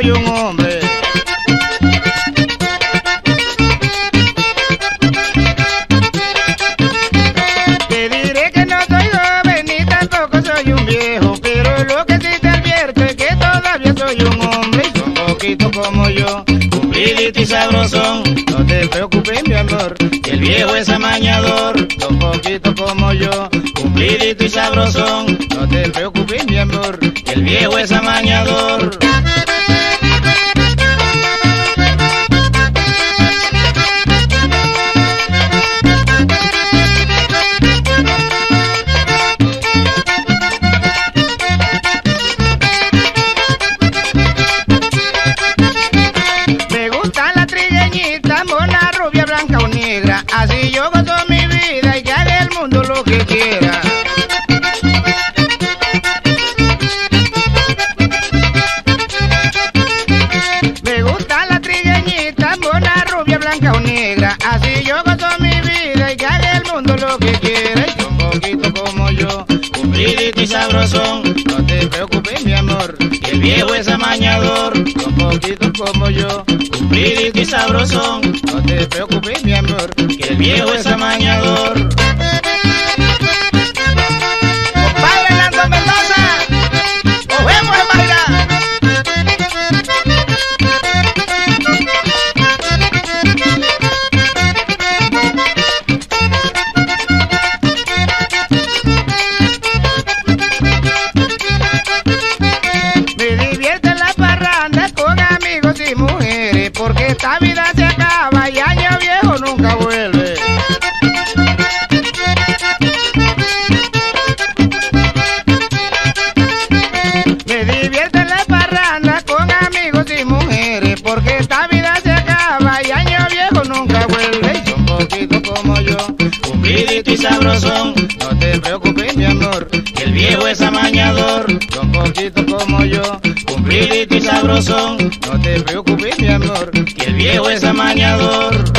soy un hombre. Te diré que no soy joven ni tampoco soy un viejo, pero lo que sí te advierto es que todavía soy un hombre y un poquito como yo. Cumplidito y sabrosón, no te preocupes mi amor, que el viejo es amañador, un poquito como yo. Cumplidito y sabrosón, no te preocupes mi amor, que el viejo es amañador. Rubia, blanca o negra. Así yo gozo mi vida y que haga el mundo lo que quiera. Me gusta la trigueñita, mona, rubia, blanca o negra. Así yo gozo mi vida y que haga el mundo lo que quiera. Un poquito como yo, cumplidito y sabrosón. No te preocupes, mi amor, que el viejo es amañador. Un poquito como yo, cumplidito y sabrosón. No te preocupes, mi amor, que el viejo es amañador. Esta vida se acaba y año viejo nunca vuelve. Me divierte la parranda con amigos y mujeres, porque esta vida se acaba y año viejo nunca vuelve. Y un poquito como yo, cumplidito y sabrosón, no te preocupes mi amor, el viejo es amañador. Un poquito como yo, cumplidito y sabrosón, no te preocupes mi amor, viejo es amañador.